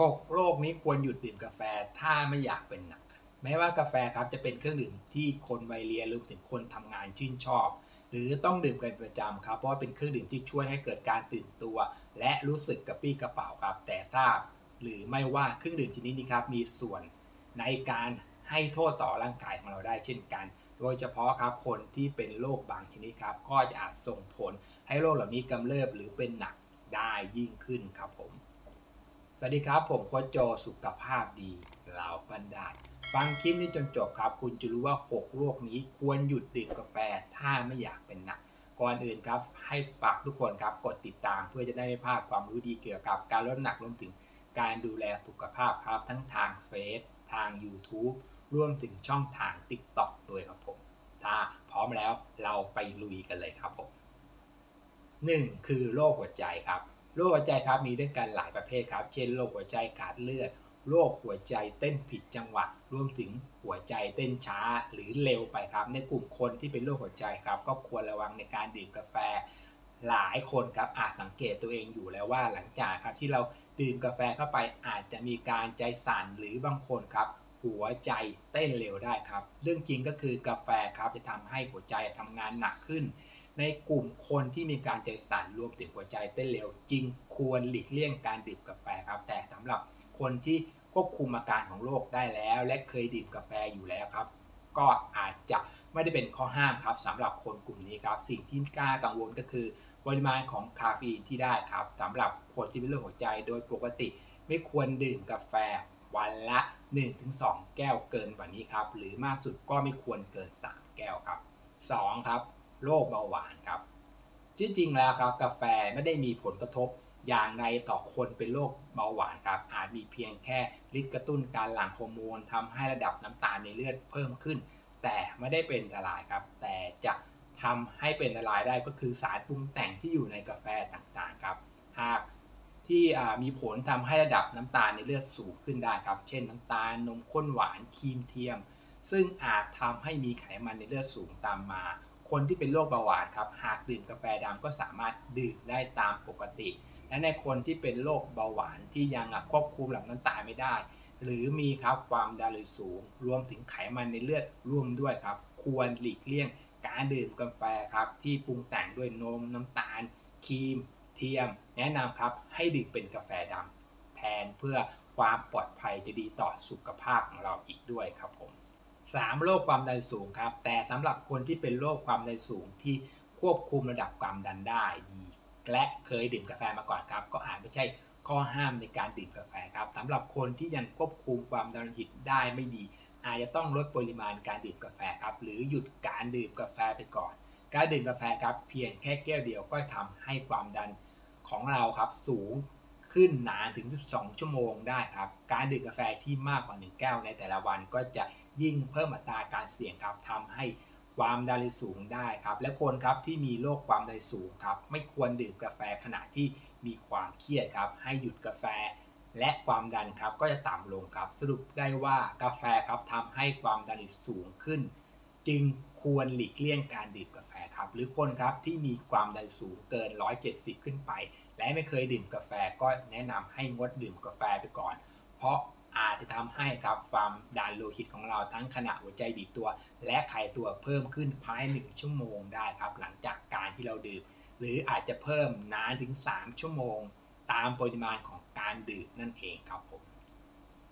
6โรคนี้ควรหยุดดื่มกาแฟถ้าไม่อยากเป็นหนัก แม้ว่ากาแฟครับจะเป็นเครื่องดื่มที่คนวัยเรียนรวมถึงคนทำงานชื่นชอบ หรือต้องดื่มกันประจำครับ เพราะเป็นเครื่องดื่มที่ช่วยให้เกิดการตื่นตัว และรู้สึกกระปี้กระเป๋าครับ แต่ทราหรือไม่ว่าเครื่องดื่มชนิดนี้ครับมีส่วนในการให้โทษต่อร่างกายของเราได้เช่นกัน โดยเฉพาะครับคนที่เป็นโรคบางชนิดครับ ก็จะอาจส่งผลให้โรคเหล่านี้กำเริบหรือเป็นหนักได้ยิ่งขึ้นครับผม สวัสดีครับ ผมโคชโจสุขภาพดีเหล่าบันดาลฟังคลิปนี้จนจบครับ คุณจะรู้ว่า 6 โรคนี้ควรหยุดดื่มกาแฟถ้าไม่อยากเป็นหนัก ก่อนอื่นครับ ให้ฝากทุกคนครับ กดติดตามเพื่อจะได้ไม่พลาดความรู้ดีเกี่ยวกับการลดน้ำหนักรวมถึงการดูแลสุขภาพครับ ทั้งทางเฟซทาง YouTube รวมถึงช่องทาง TikTok ด้วยครับผม ถ้าพร้อมแล้วเราไปลุยกันเลยครับผม 1. คือโรคหัวใจครับ โรคหัวใจครับมีด้วยกันหลายประเภทครับ เช่นโรคหัวใจขาดเลือด โรคหัวใจเต้นผิดจังหวะ รวมถึงหัวใจเต้นช้าหรือเร็วไปครับ ในกลุ่มคนที่เป็นโรคหัวใจครับ ก็ควรระวังในการดื่มกาแฟ หลายคนครับอาจสังเกตตัวเองอยู่แล้วว่าหลังจากครับที่เราดื่มกาแฟเข้าไปอาจจะมีการใจสั่นหรือบางคนครับหัวใจเต้นเร็วได้ครับ เรื่องจริงก็คือกาแฟครับจะทำให้หัวใจทำงานหนักขึ้น ในกลุ่มคนที่มีการใจสั่นรวมถึงหัวใจเต้นเร็วจริงควรหลีกเลี่ยงการดื่มกาแฟครับ แต่สำหรับคนที่ควบคุมอาการของโรคได้แล้ว และเคยดื่มกาแฟอยู่แล้วครับ ก็อาจจะไม่ได้เป็นข้อห้ามครับสำหรับคนกลุ่มนี้ครับ สิ่งที่กล้ากังวลก็คือปริมาณของคาเฟอีนที่ได้ครับสำหรับคนที่เป็นโรคหัวใจโดยปกติ ไม่ควรดื่มกาแฟวันละ 1-2 แก้วเกินกว่านี้ครับ หรือมากสุดก็ไม่ควรเกิน 3 แก้วครับ 2. ครับ โรคเบาหวานครับจริงๆแล้วครับกาแฟไม่ได้มีผลกระทบอย่างไรต่อคนเป็นโรคเบาหวานครับ อาจมีเพียงแค่ฤทธิ์กระตุ้นการหลั่งฮอร์โมนทำให้ระดับน้ำตาลในเลือดเพิ่มขึ้น แต่ไม่ได้เป็นอันตรายครับ แต่จะทำให้เป็นอันตรายได้ก็คือสารปรุงแต่งที่อยู่ในกาแฟต่างๆครับ หากที่มีผลทำให้ระดับน้ำตาลในเลือดสูงขึ้นได้ครับ เช่นน้ำตาลนมข้นหวานครีมเทียม ซึ่งอาจทำให้มีไขมันในเลือดสูงตามมา คนที่เป็นโรคเบาหวานครับหากดื่มกาแฟดำก็สามารถดื่มได้ตามปกติ และในคนที่เป็นโรคเบาหวานที่ยังควบคุมระดับน้ำตาไม่ได้ หรือมีครับความดันโลหิตสูง รวมถึงไขมันในเลือดร่วมด้วยครับ ควรหลีกเลี่ยงการดื่มกาแฟครับที่ปรุงแต่งด้วยนมน้ำตาลครีม เทียม แนะนำครับให้ดื่มเป็นกาแฟดำแทนเพื่อความปลอดภัยจะดีต่อสุขภาพของเราอีกด้วยครับผม 3. โรคความดันสูงครับ แต่สำหรับคนที่เป็นโรคความดันสูงที่ควบคุมระดับความดันได้ดีและเคยดื่มกาแฟมาก่อนครับ ก็อาจไม่ใช่ข้อห้ามในการดื่มกาแฟครับสำหรับคนที่ยังควบคุมความดันหิตได้ไม่ดี อาจจะต้องลดปริมาณการดื่มกาแฟครับ หรือหยุดการดื่มกาแฟไปก่อน การดื่มกาแฟครับ เพียงแค่แก้วเดียวก็ทำให้ความดันของเราครับสูง ขึ้นนานถึง 2 ชั่วโมงได้ครับ การดื่มกาแฟที่มากกว่า 1 แก้วในแต่ละวันก็จะยิ่งเพิ่มอัตราการเสี่ยงครับทำให้ความดันสูงได้ครับ และคนครับที่มีโรคความดันสูงครับ ไม่ควรดื่มกาแฟขณะที่มีความเครียดครับ ให้หยุดกาแฟและความดันครับก็จะต่ำลงครับ สรุปได้ว่ากาแฟครับทำให้ความดันสูงขึ้น จึง ควรหลีกเลี่ยงการดื่มกาแฟครับ หรือคนครับที่มีความดันสูงเกิน 170 ขึ้นไป และไม่เคยดื่มกาแฟก็แนะนำให้งดดื่มกาแฟไปก่อน เพราะอาจจะทำให้ครับความดันโลหิตของเราทั้งขณะหัวใจบีบตัว และไขตัวเพิ่มขึ้นภายใน1ชั่วโมงได้ครับหลังจากการที่เราดื่ม หรืออาจจะเพิ่มนานถึง 3 ชั่วโมง ตามปริมาณของการดื่มนั่นเองครับผม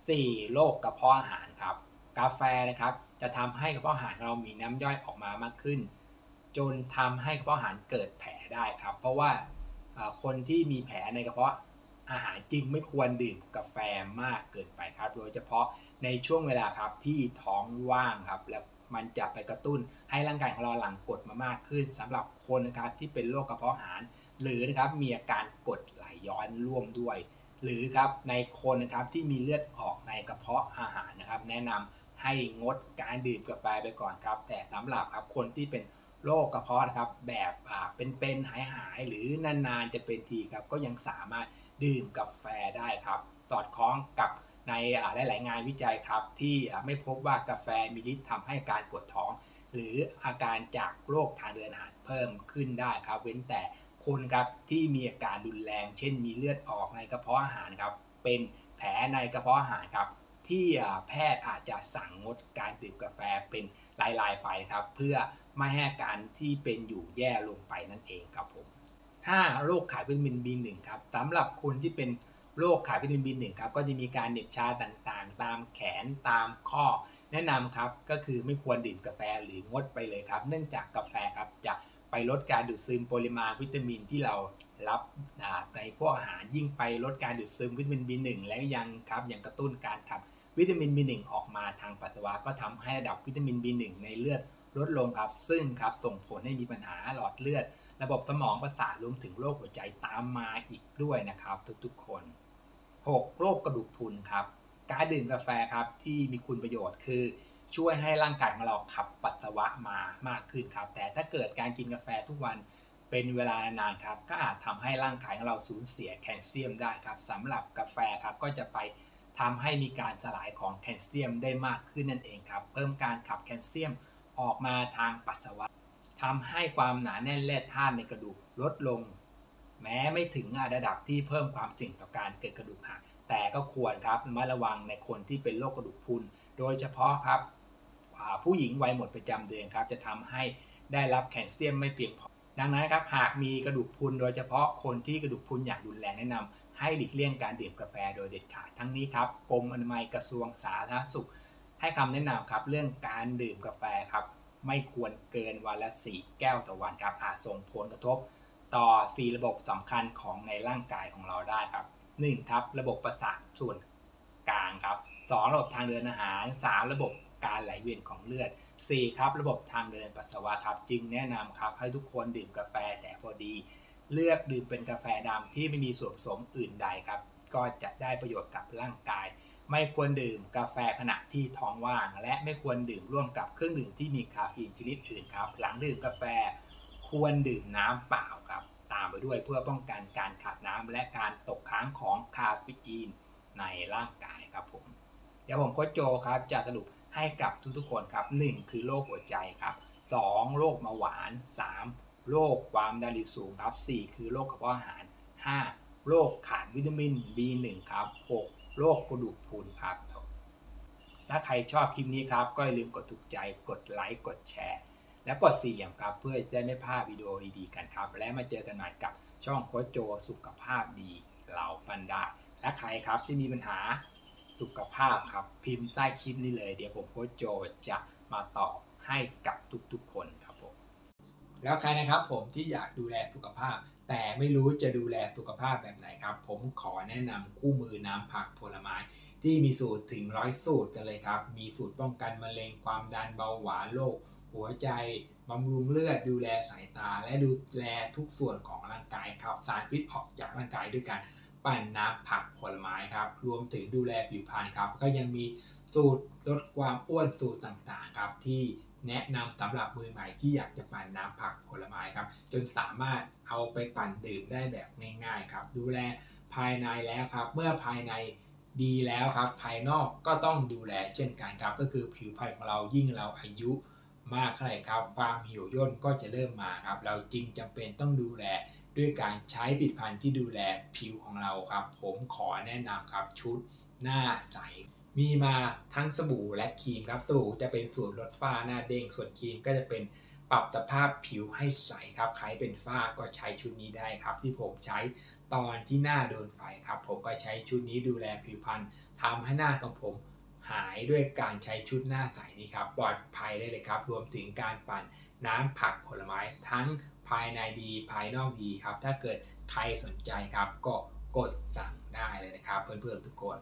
4. โรคกระเพาะอาหารครับ กาแฟนะครับ จะทำให้กระเพาะอาหารเรามีน้ำย่อยออกมามากขึ้น จนทำให้กระเพาะอาหารเกิดแผลได้ครับ เพราะว่าคนที่มีแผลในกระเพาะอาหารจริงไม่ควรดื่มกาแฟมากเกินไปครับ โดยเฉพาะในช่วงเวลาครับที่ท้องว่างครับ แล้วมันจะไปกระตุ้นให้ร่างกายของเราหลั่งกรดมามากขึ้นสำหรับคนนะครับที่เป็นโรคกระเพาะอาหาร หรือนะครับมีอาการกรดไหลย้อนร่วมด้วย หรือครับในคนนะครับที่มีเลือดออกในกระเพาะอาหารนะครับ แนะนำ ให้งดการดื่มกาแฟไปก่อนครับ แต่สำหรับครับคนที่เป็นโรคกระเพาะนะครับแบบเป็นๆหายๆหรือนานๆจะเป็นทีครับก็ยังสามารถดื่มกาแฟได้ครับ สอดคล้องกับในหลาย ๆ งานวิจัยครับ ที่ไม่พบว่ากาแฟมีฤทธิ์ทำให้การปวดท้อง หรืออาการจากโรคทางเดินอาหารเพิ่มขึ้นได้ครับ เว้นแต่คนครับที่มีอาการรุนแรง เช่นมีเลือดออกในกระเพาะอาหารครับเป็นแผลในกระเพาะอาหารครับ ที่แพทย์อาจจะสั่งงดการดื่มกาแฟเป็นลายๆไปครับ เพื่อไม่ให้การที่เป็นอยู่แย่ลงไปนั่นเองครับผม 5. โรคขาดวิตามิน B1 ครับสำหรับคนที่เป็นโรคขาดวิตามิน B1 ครับก็จะมีการเหน็บชาต่างๆ ตามแขนตามข้อ แนะนำครับก็คือไม่ควรดื่มกาแฟหรืองดไปเลยครับ เนื่องจากกาแฟครับจะไปลดการดูดซึมปริมาณวิตามินที่เรารับในพวกอาหารยิ่งไปลดการดูดซึมวิตามิน B1 และยังครับยังกระตุ้นการขับ วิตามิน B1 ออกมาทางปัสสาวะก็ทำให้ระดับวิตามิน B1 ในเลือดลดลงครับซึ่งครับส่งผลให้มีปัญหาหลอดเลือด ระบบสมองประสาทรวมถึงโรคหัวใจตามมาอีกด้วยนะครับ ทุกๆคน 6. โรคกระดูกพรุนครับ การดื่มกาแฟครับที่มีคุณประโยชน์คือ ช่วยให้ร่างกายของเราขับปัสสาวะมามากขึ้นครับ แต่ถ้าเกิดการกินกาแฟทุกวันเป็นเวลานานครับ ก็อาจทำให้ร่างกายของเราสูญเสียแคลเซียมได้ครับสำหรับกาแฟครับก็จะไป ทำให้มีการสลายของแคลเซียมได้มากขึ้นนั่นเองครับ เพิ่มการขับแคลเซียมออกมาทางปัสสาวะทำให้ความหนาแน่นแร่ธาตุในกระดูกลดลง แม้ไม่ถึงระดับที่เพิ่มความเสี่ยงต่อการเกิดกระดูกหักแต่ก็ควรครับมาระวังในคนที่เป็นโรคกระดูกพรุนโดยเฉพาะครับผู้หญิงวัยหมดประจำเดือนครับ จะทำให้ได้รับแคลเซียมไม่เพียงพอ ดังนั้นครับหากมีกระดูกพุนโดยเฉพาะคนที่กระดูกพุนอย่างรุนแรงแนะนำให้หลีกเลี่ยงการดื่มกาแฟโดยเด็ดขาดทั้งนี้ครับกรมอนามัยกระทรวงสาธารณสุข ให้คำแนะนำครับเรื่องการดื่มกาแฟครับไม่ควรเกินวันละ 4 แก้วต่อวันครับอาจส่งผลกระทบ ต่อสีระบบสำคัญของในร่างกายของเราได้ครับ 1. ครับระบบประสาทส่วนกลางครับ 2. ระบบทางเดินอาหาร 3. ระบบ การไหลเวียนของเลือด 4. ครับระบบทางเดินปัสสาวะครับจึงแนะนำครับให้ทุกคนดื่มกาแฟแต่พอดี เลือกดื่มเป็นกาแฟดำที่ไม่มีส่วนผสมอื่นใดครับก็จะได้ประโยชน์กับร่างกาย ไม่ควรดื่มกาแฟขณะที่ท้องว่าง และไม่ควรดื่มร่วมกับเครื่องดื่มที่มีคาเฟอีนชนิดอื่นครับหลังดื่มกาแฟควรดื่มน้ำเปล่าครับตามไปด้วยเพื่อป้องกันการขาดน้ำและการตกค้างของคาเฟอีนในร่างกายครับผม เดี๋ยวผมโค้ชโจครับจะสรุป ให้กับทุกๆคนครับ 1 คือโรคหัวใจครับ 2 โรคเบาหวาน 3 โรคความดันโลหิตสูงครับ 4 คือโรคกระเพาะอาหาร 5 โรคขาดวิตามิน B1 ครับ 6 โรคกระดูกพรุนครับ ถ้าใครชอบคลิปนี้ครับ ก็อย่าลืมกดถูกใจกดไลค์กดแชร์ และกดสี่เหลี่ยมครับ เพื่อจะได้ไม่พลาดวิดีโอดีๆกันครับ และมาเจอกันใหม่กับช่องโค้ชโจสุขภาพดีเหล่าปันดาและใครครับที่มีปัญหา สุขภาพครับ พิมพ์ใต้คลิปนี้เลย เดี๋ยวผมโค้ชโจจะมาตอบให้กับทุกๆคนครับผม แล้วใครนะครับผมที่อยากดูแลสุขภาพ แต่ไม่รู้จะดูแลสุขภาพแบบไหนครับ ผมขอแนะนำคู่มือน้ำผักผลไม้ที่มีสูตรถึงร้อยสูตรกันเลยครับ มีสูตรป้องกันมะเร็งความดันเบาหวานโรคหัวใจบำรุงเลือดดูแลสายตา และดูแลทุกส่วนของร่างกายขับสารพิษออกจากร่างกายด้วยกัน ปั่นน้ำผักผลไม้ครับรวมถึงดูแลผิวพรรณครับก็ยังมีสูตรลดความอ้วนสูตรต่างๆครับที่แนะนำสำหรับมือใหม่ที่อยากจะปั่นน้ำผักผลไม้ครับ จนสามารถเอาไปปั่นดื่มได้แบบง่ายๆครับ ดูแลภายในแล้วครับ เมื่อภายในดีแล้วครับ ภายนอกก็ต้องดูแลเช่นกันครับ ก็คือผิวพรรณของเรายิ่งเราอายุมากเท่าไหร่ครับ ความหิวย่นก็จะเริ่มมาครับ เราจริงจำเป็นต้องดูแล ด้วยการใช้ผลิตภัณฑ์ที่ดูแลผิวของเราครับ ผมขอแนะนำครับชุดหน้าใส มีมาทั้งสบู่และครีมครับสบู่จะเป็นสูตรลดฝ้าหน้าเด้งส่วนครีมก็จะเป็นปรับสภาพผิวให้ใสครับใครเป็นฝ้าก็ใช้ชุดนี้ได้ครับ ที่ผมใช้ตอนที่หน้าโดนไฟครับ ผมก็ใช้ชุดนี้ดูแลผิวพรรณทำให้หน้าของผมหายด้วยการใช้ชุดหน้าใสนี้ครับ ปลอดภัยได้เลยครับ รวมถึงการปั่นน้ำผักผลไม้ทั้ง ภายในดีภายนอกดีครับ ถ้าเกิดใครสนใจครับก็กดสั่งได้เลยนะครับ เพื่อนๆทุกคน